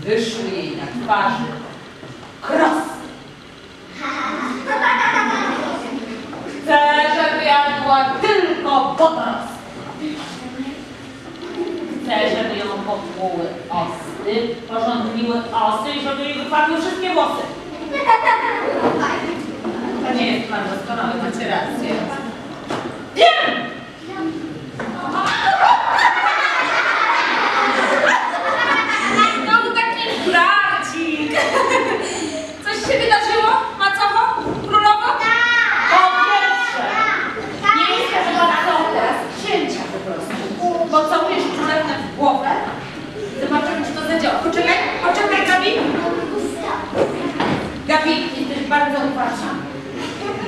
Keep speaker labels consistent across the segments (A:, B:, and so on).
A: wyszły jej na twarzy krosy. Chcę, żeby jadła tylko wodorosty. Chcę, żeby ją popłuły osty, porządliły osy i żeby jej wypadły wszystkie włosy. To nie jest plan doskonały, macie rację.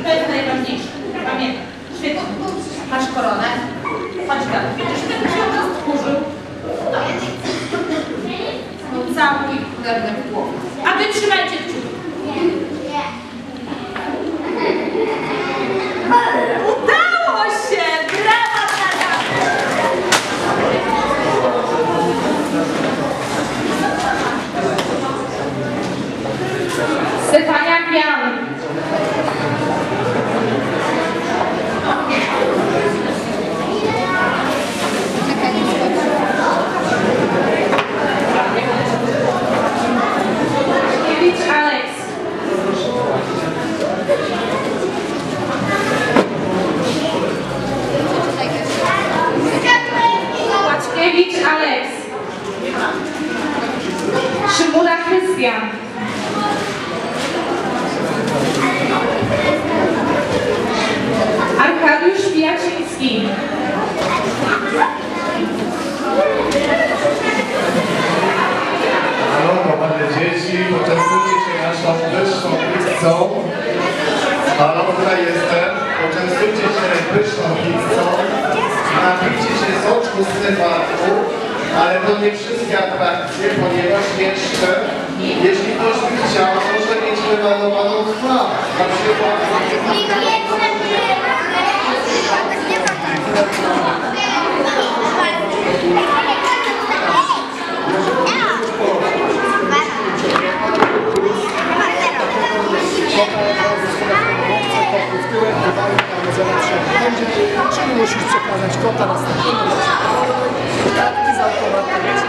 A: To jest najważniejsze. Pamiętaj. Świetnie. Masz koronę. Chodź, Gabi. Widzisz, ten książę stchórzył. No. No całuj królewnę w głowę. A wy trzymajcie kciuki.
B: Udało się! Brawa, Tara!
A: Stefania Biały. Arkadiusz Pijaczyński.
C: Halo, kochane dzieci, poczęstujcie się naszą wyższą pizzą. Halo, tutaj jestem. Poczęstujcie się pyszną pizzą. Napijcie się soczku z cybatku, ale to nie wszystkie atrakcje, ponieważ jeszcze,
D: czyli musisz przekazać kota następnemu. Kartki z automatu, więc